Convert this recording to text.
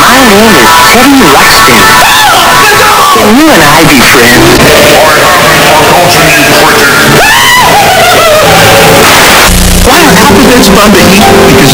I want it. What do you want? Can you and I be friends? Why are Papa Ben's bumping me? Because